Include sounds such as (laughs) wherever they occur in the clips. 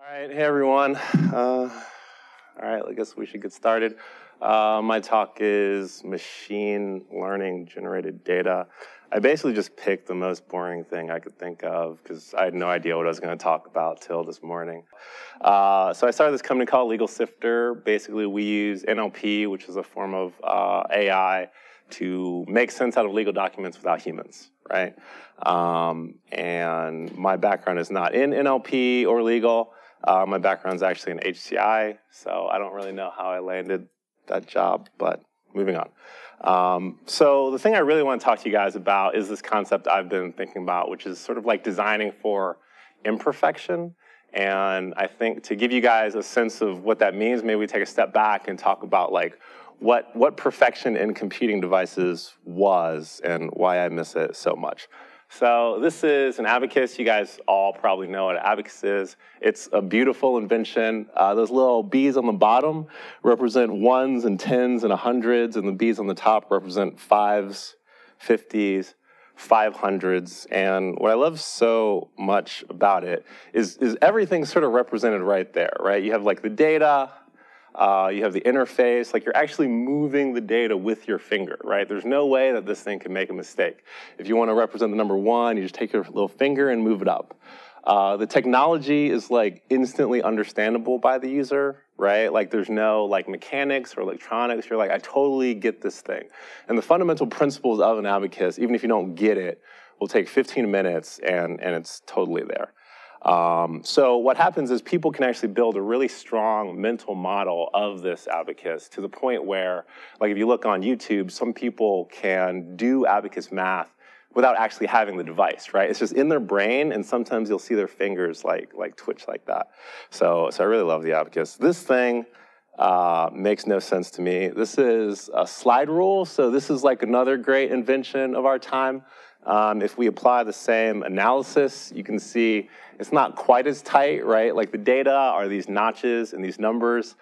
All right, hey everyone. Uh, all right, I guess we should get started. Uh, my talk is machine learning generated data. I basically just picked the most boring thing I could think of because I had no idea what I was going to talk about till this morning. Uh, so I started this company called Legal Sifter. Basically, we use NLP, which is a form of uh, AI, to make sense out of legal documents without humans, right? Um, and my background is not in NLP or legal. Uh, my background is actually in HCI, so I don't really know how I landed that job, but moving on. Um, so the thing I really want to talk to you guys about is this concept I've been thinking about, which is sort of like designing for imperfection. And I think to give you guys a sense of what that means, maybe we take a step back and talk about like what, what perfection in computing devices was and why I miss it so much. So this is an abacus. You guys all probably know what an abacus is. It's a beautiful invention. Uh, those little bees on the bottom represent ones and tens and hundreds, and the bees on the top represent fives, fifties, five hundreds. And what I love so much about it is, is everything sort of represented right there, right? You have like the data, uh, you have the interface, like you're actually moving the data with your finger, right? There's no way that this thing can make a mistake. If you want to represent the number one, you just take your little finger and move it up. Uh, the technology is like instantly understandable by the user, right? Like there's no like mechanics or electronics. You're like, I totally get this thing. And the fundamental principles of an abacus, even if you don't get it, will take 15 minutes and, and it's totally there. Um, so what happens is people can actually build a really strong mental model of this abacus to the point where, like if you look on YouTube, some people can do abacus math without actually having the device, right? It's just in their brain, and sometimes you'll see their fingers like like twitch like that. So so I really love the abacus. This thing. Uh, makes no sense to me. This is a slide rule, so this is like another great invention of our time. Um, if we apply the same analysis, you can see it's not quite as tight, right? Like the data are these notches and these numbers.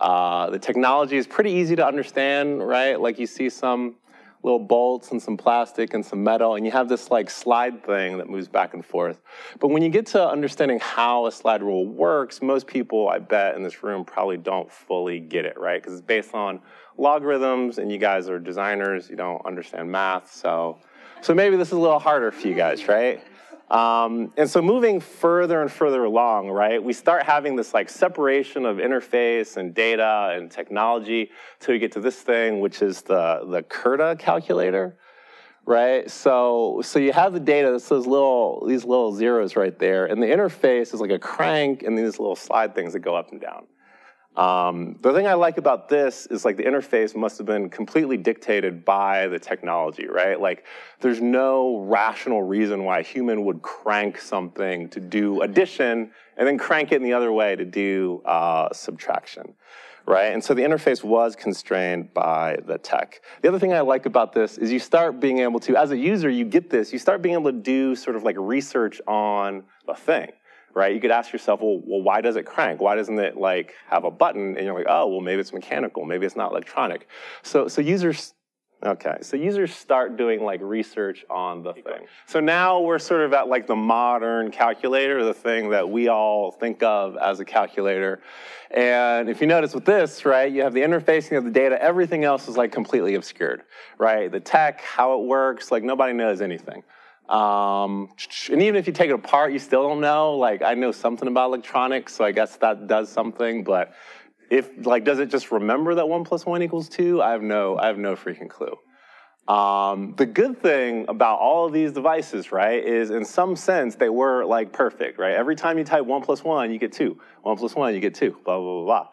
Uh, the technology is pretty easy to understand, right? Like you see some little bolts and some plastic and some metal, and you have this like slide thing that moves back and forth. But when you get to understanding how a slide rule works, most people, I bet, in this room probably don't fully get it, right? Because it's based on logarithms, and you guys are designers, you don't understand math, so so maybe this is a little harder for you guys, right? Um, and so moving further and further along, right, we start having this like separation of interface and data and technology till we get to this thing, which is the, the Curta calculator, right? So, so you have the data, that's those little, these little zeros right there, and the interface is like a crank and these little slide things that go up and down. Um, the thing I like about this is like the interface must have been completely dictated by the technology, right? Like there's no rational reason why a human would crank something to do addition and then crank it in the other way to do uh, subtraction, right? And so the interface was constrained by the tech. The other thing I like about this is you start being able to, as a user, you get this, you start being able to do sort of like research on a thing right? You could ask yourself, well, well, why does it crank? Why doesn't it like have a button? And you're like, oh, well, maybe it's mechanical, maybe it's not electronic. So, so users, okay, so users start doing like research on the thing. So now we're sort of at like the modern calculator, the thing that we all think of as a calculator. And if you notice with this, right, you have the interfacing of the data, everything else is like completely obscured, right? The tech, how it works, like nobody knows anything. Um, and even if you take it apart, you still don't know. Like I know something about electronics, so I guess that does something. But if like, does it just remember that one plus one equals two? I have no, I have no freaking clue. Um, the good thing about all of these devices, right, is in some sense they were like perfect, right? Every time you type one plus one, you get two. One plus one, you get two. Blah blah blah blah.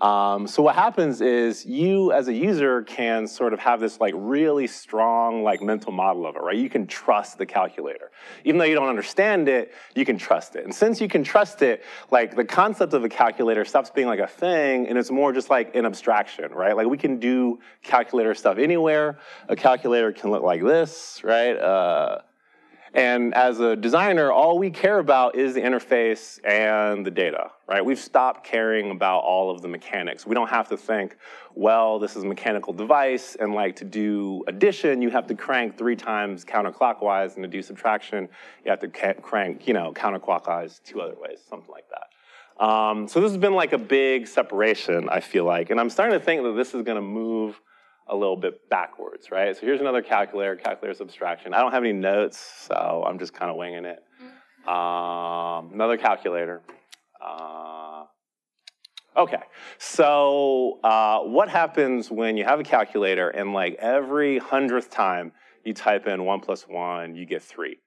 Um, so what happens is you as a user can sort of have this like really strong like mental model of it, right? You can trust the calculator. Even though you don't understand it, you can trust it. And since you can trust it, like the concept of a calculator stops being like a thing and it's more just like an abstraction, right? Like we can do calculator stuff anywhere. A calculator can look like this, right? Uh, and as a designer, all we care about is the interface and the data, right? We've stopped caring about all of the mechanics. We don't have to think, well, this is a mechanical device, and like to do addition, you have to crank three times counterclockwise, and to do subtraction, you have to crank, you know, counterclockwise two other ways, something like that. Um, so this has been like a big separation, I feel like, and I'm starting to think that this is to move a little bit backwards, right? So here's another calculator, calculator subtraction. I don't have any notes, so I'm just kind of winging it. Um, another calculator. Uh, okay, so uh, what happens when you have a calculator and like every hundredth time you type in one plus one, you get three?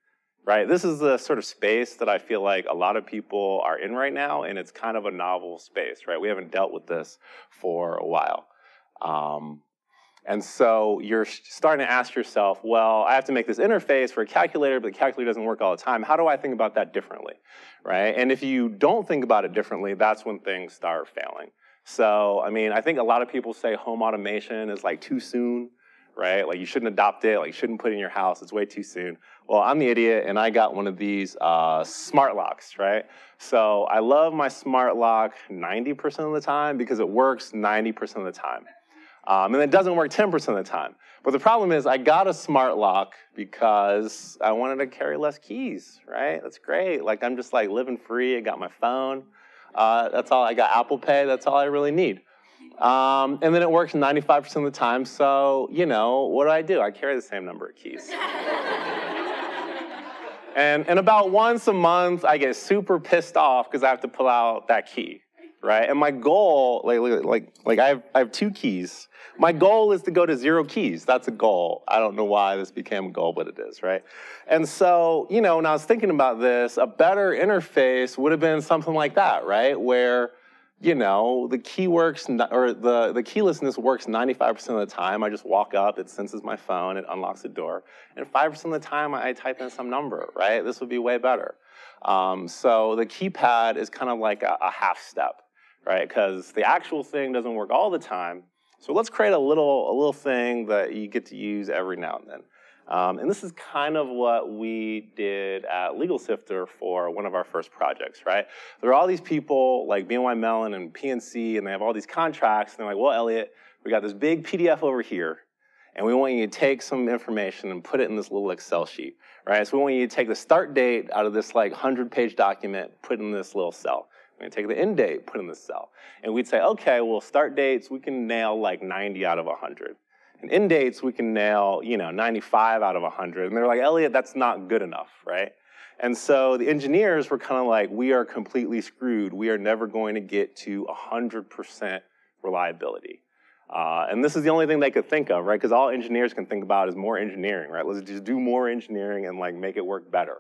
right? This is the sort of space that I feel like a lot of people are in right now, and it's kind of a novel space, right? We haven't dealt with this for a while. Um, and so you're starting to ask yourself, well, I have to make this interface for a calculator, but the calculator doesn't work all the time. How do I think about that differently, right? And if you don't think about it differently, that's when things start failing. So, I mean, I think a lot of people say home automation is like too soon, right? Like you shouldn't adopt it, like you shouldn't put it in your house, it's way too soon. Well, I'm the idiot and I got one of these uh, smart locks, right? So I love my smart lock 90% of the time because it works 90% of the time. Um, and it doesn't work 10% of the time. But the problem is I got a smart lock because I wanted to carry less keys, right? That's great. Like I'm just like living free. I got my phone. Uh, that's all. I got Apple Pay. That's all I really need. Um, and then it works 95% of the time. So, you know, what do I do? I carry the same number of keys. (laughs) and, and about once a month, I get super pissed off because I have to pull out that key, right? And my goal, like, like, like I, have, I have two keys. My goal is to go to zero keys. That's a goal. I don't know why this became a goal, but it is, right? And so, you know, when I was thinking about this, a better interface would have been something like that, right? Where you know, the key works, or the, the keylessness works 95% of the time. I just walk up, it senses my phone, it unlocks the door. And 5% of the time, I type in some number, right? This would be way better. Um, so the keypad is kind of like a, a half step, right? Because the actual thing doesn't work all the time. So let's create a little, a little thing that you get to use every now and then. Um, and this is kind of what we did at Legal Sifter for one of our first projects, right? There are all these people like BNY Mellon and PNC, and they have all these contracts, and they're like, well, Elliott, we got this big PDF over here, and we want you to take some information and put it in this little Excel sheet, right? So we want you to take the start date out of this like 100-page document, put it in this little cell. We're gonna take the end date, put in the cell. And we'd say, okay, well, start dates, we can nail like 90 out of 100. And end dates, we can nail, you know, 95 out of 100. And they're like, Elliott, that's not good enough, right? And so the engineers were kind of like, we are completely screwed. We are never going to get to 100% reliability. Uh, and this is the only thing they could think of, right? Because all engineers can think about is more engineering, right? Let's just do more engineering and like make it work better.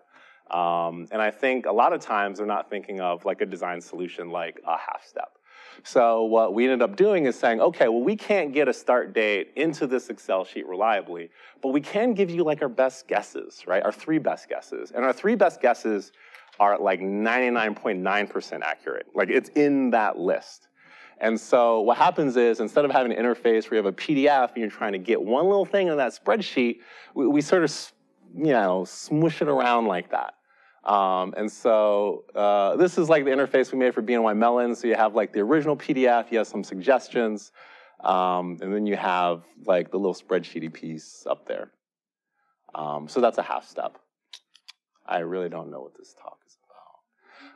Um, and I think a lot of times they're not thinking of like a design solution like a half step. So what we ended up doing is saying, okay, well, we can't get a start date into this Excel sheet reliably, but we can give you like our best guesses, right? Our three best guesses. And our three best guesses are like 99.9% accurate. Like it's in that list. And so what happens is instead of having an interface where you have a PDF and you're trying to get one little thing in that spreadsheet, we, we sort of, you know, smush it around like that. Um, and so uh, this is like the interface we made for BNY Mellon. So you have like the original PDF, you have some suggestions, um, and then you have like the little spreadsheety piece up there. Um, so that's a half step. I really don't know what this talk is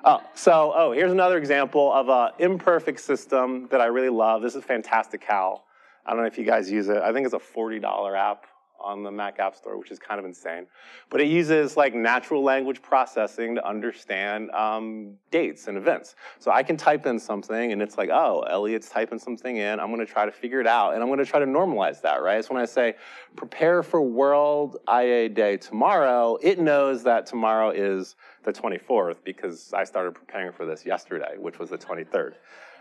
about. Oh, so, oh, here's another example of an imperfect system that I really love. This is Fantastical. I don't know if you guys use it. I think it's a $40 app on the Mac App Store, which is kind of insane. But it uses like natural language processing to understand um, dates and events. So I can type in something and it's like, oh, Elliott's typing something in. I'm going to try to figure it out and I'm going to try to normalize that, right? So when I say prepare for World IA Day tomorrow, it knows that tomorrow is the 24th because I started preparing for this yesterday, which was the 23rd.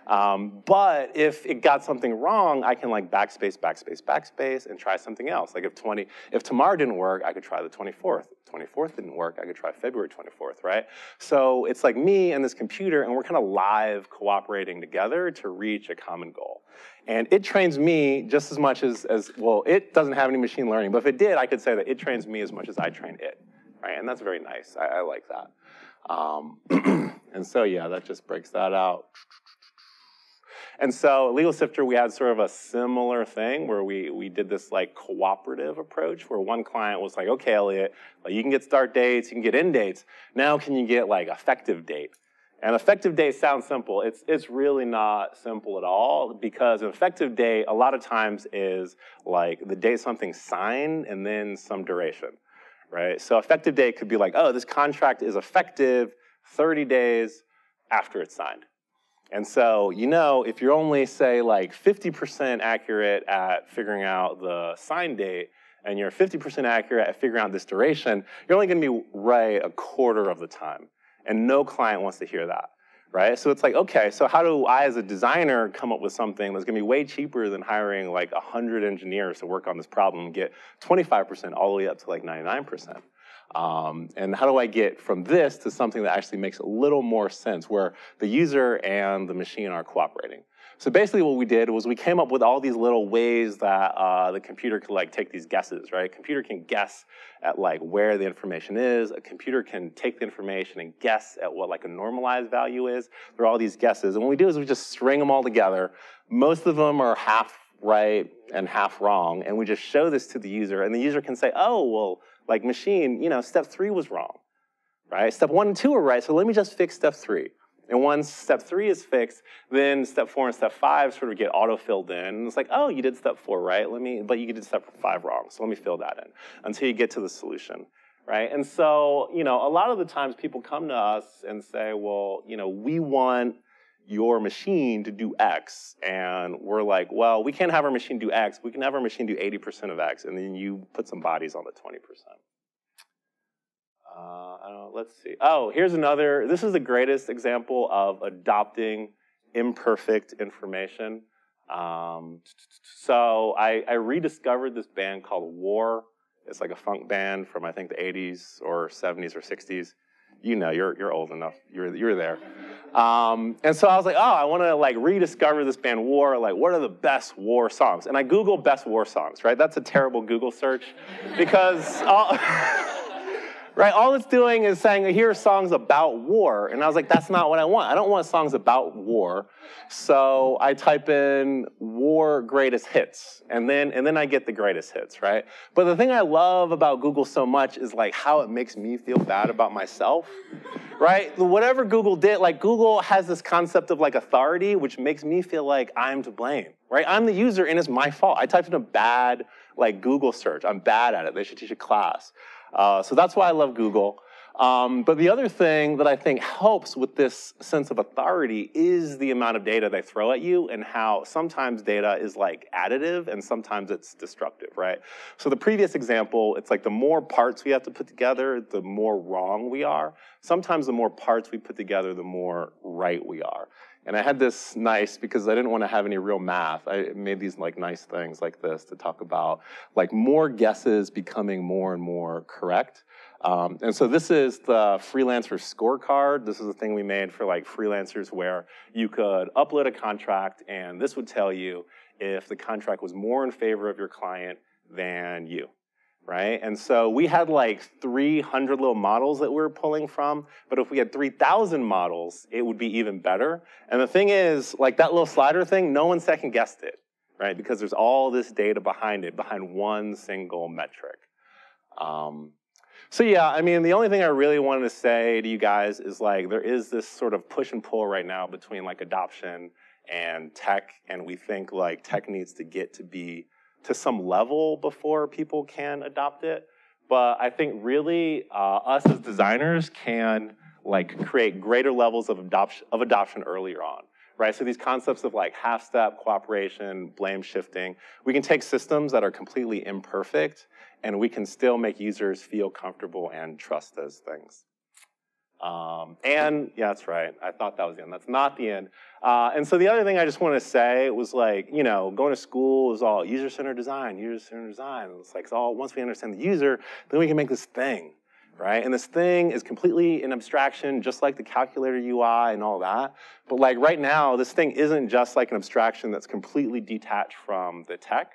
Um, but if it got something wrong, I can like backspace, backspace, backspace, and try something else. Like if 20, if tomorrow didn't work, I could try the 24th. 24th didn't work, I could try February 24th, right? So it's like me and this computer, and we're kind of live cooperating together to reach a common goal. And it trains me just as much as, as well, it doesn't have any machine learning, but if it did, I could say that it trains me as much as I train it, right? And that's very nice. I, I like that. Um, (clears throat) and so, yeah, that just breaks that out. And so Legal Sifter, we had sort of a similar thing where we, we did this like cooperative approach where one client was like, okay, Elliott, well, you can get start dates, you can get end dates. Now can you get like effective date? And effective date sounds simple. It's, it's really not simple at all because an effective date a lot of times is like the date something's signed and then some duration, right? So effective date could be like, oh, this contract is effective 30 days after it's signed. And so, you know, if you're only, say, like 50% accurate at figuring out the sign date, and you're 50% accurate at figuring out this duration, you're only gonna be right a quarter of the time. And no client wants to hear that, right? So it's like, okay, so how do I as a designer come up with something that's gonna be way cheaper than hiring like 100 engineers to work on this problem and get 25% all the way up to like 99%? Um, and how do I get from this to something that actually makes a little more sense where the user and the machine are cooperating? So basically what we did was we came up with all these little ways that uh, the computer could like take these guesses, right? A computer can guess at like where the information is. A computer can take the information and guess at what like a normalized value is. There are all these guesses. And what we do is we just string them all together. Most of them are half right and half wrong. And we just show this to the user and the user can say, oh, well, like machine, you know, step three was wrong, right? Step one and two are right, so let me just fix step three. And once step three is fixed, then step four and step five sort of get auto-filled in. And it's like, oh, you did step four right, let me, but you did step five wrong, so let me fill that in until you get to the solution, right? And so, you know, a lot of the times people come to us and say, well, you know, we want your machine to do X. And we're like, well, we can't have our machine do X, we can have our machine do 80% of X, and then you put some bodies on the 20%. Uh, let's see. Oh, here's another. This is the greatest example of adopting imperfect information. Um, so I, I, rediscovered this band called War. It's like a funk band from I think the 80s or 70s or 60s. You know, you're you're old enough. You're you're there. Um, and so I was like, oh, I want to like rediscover this band War. Like, what are the best War songs? And I Google best War songs. Right? That's a terrible Google search because. All, (laughs) right? All it's doing is saying, here are songs about war. And I was like, that's not what I want. I don't want songs about war. So I type in war greatest hits, and then, and then I get the greatest hits, right? But the thing I love about Google so much is like how it makes me feel bad about myself, right? Whatever Google did, like Google has this concept of like authority, which makes me feel like I'm to blame, right? I'm the user and it's my fault. I typed in a bad like Google search. I'm bad at it. They should teach a class. Uh, so that's why I love Google. Um, but the other thing that I think helps with this sense of authority is the amount of data they throw at you and how sometimes data is like additive and sometimes it's destructive, right? So the previous example, it's like the more parts we have to put together, the more wrong we are. Sometimes the more parts we put together, the more right we are. And I had this nice, because I didn't want to have any real math, I made these like nice things like this to talk about like more guesses becoming more and more correct. Um, and so this is the freelancer scorecard. This is a thing we made for like freelancers where you could upload a contract and this would tell you if the contract was more in favor of your client than you right? And so we had like 300 little models that we were pulling from, but if we had 3,000 models, it would be even better. And the thing is, like that little slider thing, no one second guessed it, right? Because there's all this data behind it, behind one single metric. Um, so yeah, I mean, the only thing I really wanted to say to you guys is like, there is this sort of push and pull right now between like adoption and tech, and we think like tech needs to get to be to some level before people can adopt it. But I think really uh, us as designers can like create greater levels of adoption, of adoption earlier on, right? So these concepts of like half step, cooperation, blame shifting, we can take systems that are completely imperfect and we can still make users feel comfortable and trust those things. Um, and yeah, that's right. I thought that was the end. That's not the end. Uh, and so the other thing I just want to say was like, you know, going to school is all user-centered design, user-centered design. It's like it's all once we understand the user, then we can make this thing, right? And this thing is completely an abstraction, just like the calculator UI and all that. But like right now, this thing isn't just like an abstraction that's completely detached from the tech,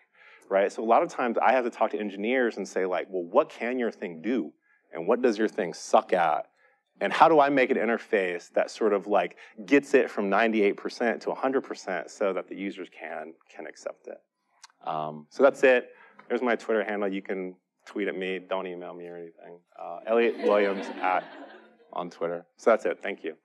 right? So a lot of times I have to talk to engineers and say like, well, what can your thing do? And what does your thing suck at? And how do I make an interface that sort of like gets it from 98% to 100% so that the users can, can accept it? Um, so that's it. There's my Twitter handle. You can tweet at me. Don't email me or anything. Uh, Elliott Williams at on Twitter. So that's it. Thank you.